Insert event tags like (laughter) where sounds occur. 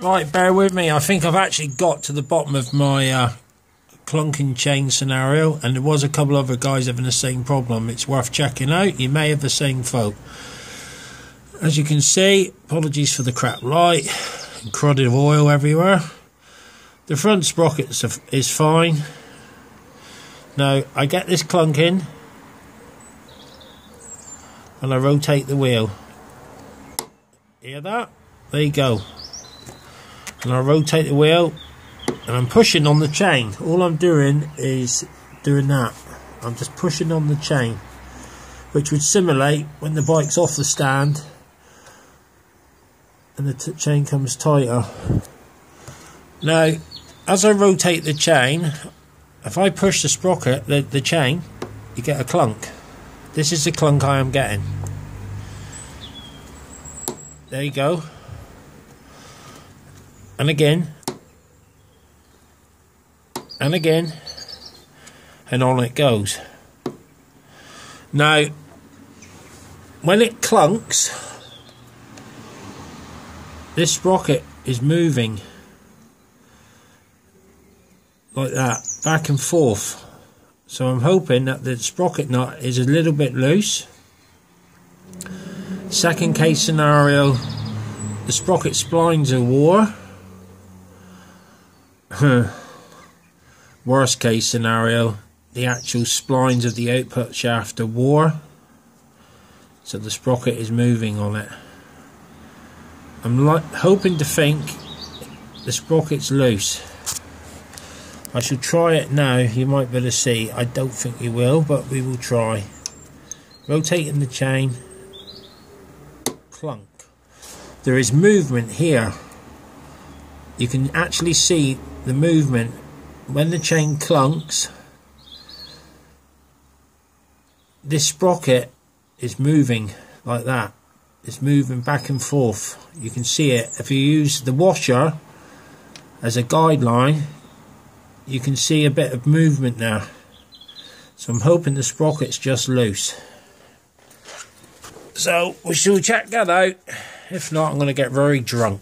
Right, bear with me. I think I've actually got to the bottom of my uh, clunking chain scenario, and there was a couple of other guys having the same problem. It's worth checking out. You may have the same fault. As you can see, apologies for the crap light and cruddy oil everywhere. The front sprocket is fine. Now, I get this clunking and I rotate the wheel. Hear that? There you go. And I rotate the wheel and I'm pushing on the chain. All I'm doing is doing that. I'm just pushing on the chain, which would simulate when the bike's off the stand and the chain comes tighter. Now, as I rotate the chain, if I push the sprocket, the, the chain, you get a clunk. This is the clunk I am getting. There you go. And again. And again. And on it goes. Now, when it clunks, this sprocket is moving like that, back and forth. So I'm hoping that the sprocket nut is a little bit loose. Second case scenario, the sprocket splines are wore. (laughs) Worst case scenario, the actual splines of the output shaft are wore. So the sprocket is moving on it. I'm hoping to think the sprocket's loose. I shall try it now. You might be able to see. I don't think you will, but we will try. Rotating the chain. Clunk. There is movement here. You can actually see the movement when the chain clunks. This sprocket is moving like that. It's moving back and forth. You can see it. If you use the washer as a guideline, you can see a bit of movement now. So I'm hoping the sprocket's just loose. So we shall check that out. If not, I'm going to get very drunk.